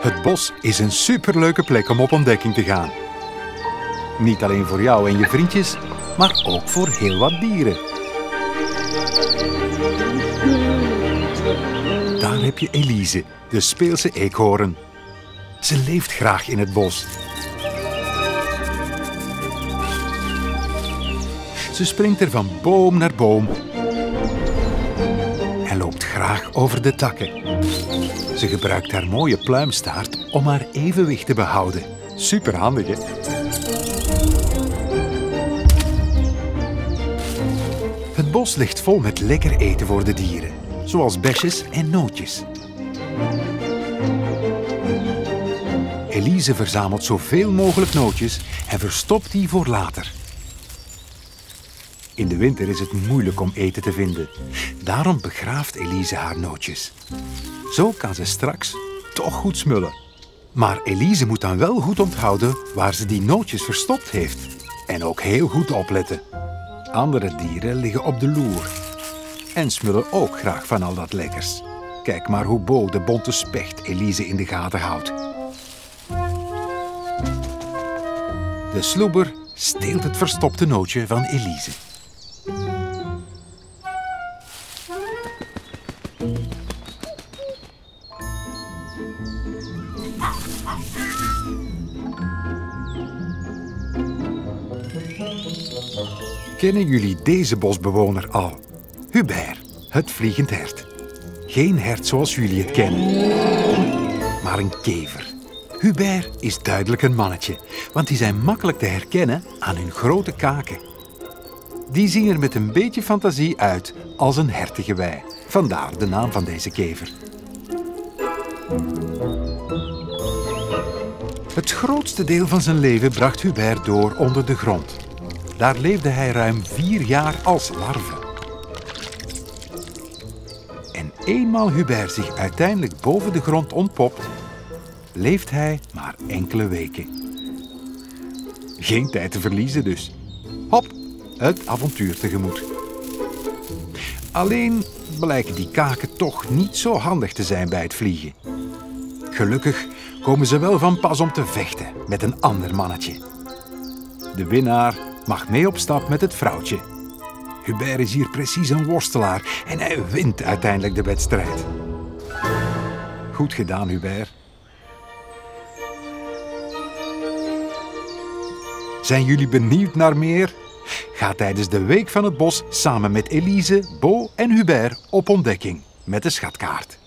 Het bos is een superleuke plek om op ontdekking te gaan. Niet alleen voor jou en je vriendjes, maar ook voor heel wat dieren. Daar heb je Elise, de speelse eekhoorn. Ze leeft graag in het bos. Ze springt er van boom naar boom graag over de takken. Ze gebruikt haar mooie pluimstaart om haar evenwicht te behouden. Superhandig, hè? Het bos ligt vol met lekker eten voor de dieren, zoals besjes en nootjes. Elise verzamelt zoveel mogelijk nootjes en verstopt die voor later. In de winter is het moeilijk om eten te vinden. Daarom begraaft Elise haar nootjes. Zo kan ze straks toch goed smullen. Maar Elise moet dan wel goed onthouden waar ze die nootjes verstopt heeft. En ook heel goed opletten. Andere dieren liggen op de loer. En smullen ook graag van al dat lekkers. Kijk maar hoe Bo de bonte specht Elise in de gaten houdt. De sloeber steelt het verstopte nootje van Elise. Kennen jullie deze bosbewoner al? Hubert, het vliegend hert. Geen hert zoals jullie het kennen, maar een kever. Hubert is duidelijk een mannetje, want die zijn makkelijk te herkennen aan hun grote kaken. Die zien er met een beetje fantasie uit als een hertengewei. Vandaar de naam van deze kever. Het grootste deel van zijn leven bracht Hubert door onder de grond. Daar leefde hij ruim vier jaar als larve. En eenmaal Hubert zich uiteindelijk boven de grond ontpopt, leeft hij maar enkele weken. Geen tijd te verliezen dus. Hop, het avontuur tegemoet. Alleen blijken die kaken toch niet zo handig te zijn bij het vliegen. Gelukkig komen ze wel van pas om te vechten met een ander mannetje. De winnaar mag mee op stap met het vrouwtje. Hubert is hier precies een worstelaar en hij wint uiteindelijk de wedstrijd. Goed gedaan, Hubert. Zijn jullie benieuwd naar meer? Ga tijdens de Week van het Bos samen met Elise, Bo en Hubert op ontdekking met de schatkaart.